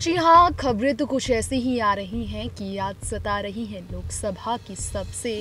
जी हाँ खबरें तो कुछ ऐसी ही आ रही हैं कि याद सता रही हैं लोकसभा की सबसे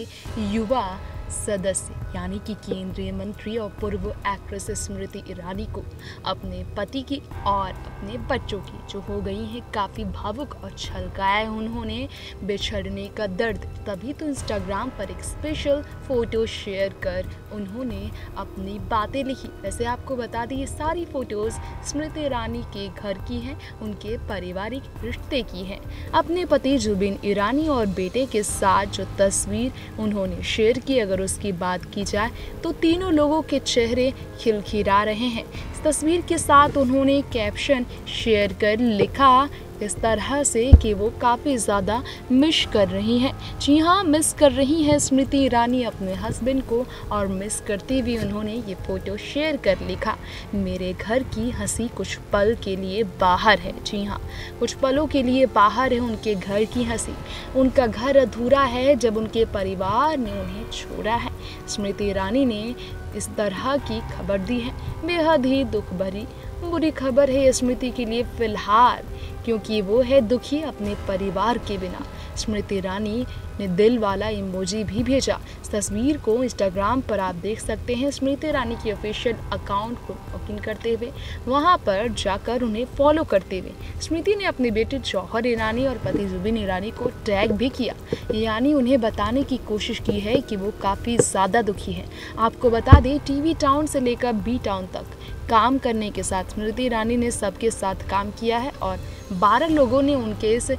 युवा सदस्य, यानी कि केंद्रीय मंत्री और पूर्व एक्ट्रेस स्मृति ईरानी को अपने पति की और अपने बच्चों की, जो हो गई हैं, काफ़ी भावुक और छलकाया उन्होंने। बिछड़ने का दर्द, तभी तो इंस्टाग्राम पर एक स्पेशल फ़ोटो शेयर कर उन्होंने अपनी बातें लिखी। वैसे आपको बता दी, ये सारी फ़ोटोज़ स्मृति ईरानी के घर की हैं, उनके पारिवारिक रिश्ते की हैं। अपने पति जुबिन ईरानी और बेटे के साथ जो तस्वीर उन्होंने शेयर की, अगर अगर उसकी बात की जाए तो तीनों लोगों के चेहरे खिलखिला रहे हैं। इस तस्वीर के साथ उन्होंने कैप्शन शेयर कर लिखा, इस तरह से कि वो काफ़ी ज़्यादा मिस कर रही हैं। जी हाँ मिस कर रही हैं स्मृति ईरानी अपने हस्बैंड को और मिस करती हुए उन्होंने ये फ़ोटो शेयर कर लिखा। मेरे घर की हँसी कुछ पल के लिए बाहर है। जी हाँ कुछ पलों के लिए बाहर है उनके घर की हँसी। उनका घर अधूरा है जब उनके परिवार ने उन्हें छोड़ा है। स्मृति ईरानी ने इस तरह की खबर दी है। बेहद ही दुख भरी, बुरी खबर है स्मृति के लिए फ़िलहाल, क्योंकि वो है दुखी अपने परिवार के बिना। स्मृति ईरानी ने दिल वाला इमोजी भी भेजा। इस तस्वीर को इंस्टाग्राम पर आप देख सकते हैं। स्मृति ईरानी की ऑफिशियल अकाउंट को लॉगिन करते हुए, वहाँ पर जाकर उन्हें फॉलो करते हुए, स्मृति ने अपने बेटे जौहर ईरानी और पति जुबिन ईरानी को टैग भी किया। यानी उन्हें बताने की कोशिश की है कि वो काफ़ी ज़्यादा दुखी है। आपको बता दें टीवी टाउन से लेकर बी टाउन तक काम करने के साथ स्मृति ईरानी ने सबके साथ काम किया है और बारह लोगों ने उनके इस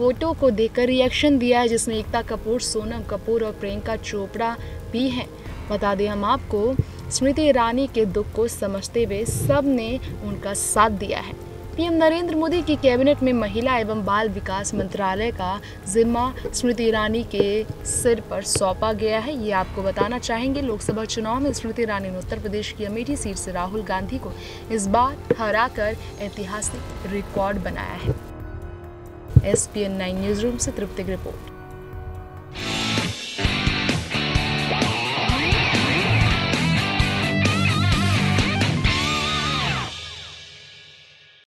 फ़ोटो को देखकर रिएक्शन दिया है, जिसमें एकता कपूर, सोनम कपूर और प्रियंका चोपड़ा भी हैं। बता दें हम आपको, स्मृति ईरानी के दुख को समझते हुए सबने उनका साथ दिया है। पीएम नरेंद्र मोदी की कैबिनेट में महिला एवं बाल विकास मंत्रालय का जिम्मा स्मृति ईरानी के सिर पर सौंपा गया है। ये आपको बताना चाहेंगे, लोकसभा चुनाव में स्मृति ईरानी ने उत्तर प्रदेश की अमेठी सीट से राहुल गांधी को इस बार हराकर ऐतिहासिक रिकॉर्ड बनाया है। S P N nine news room से तृप्ति रिपोर्ट।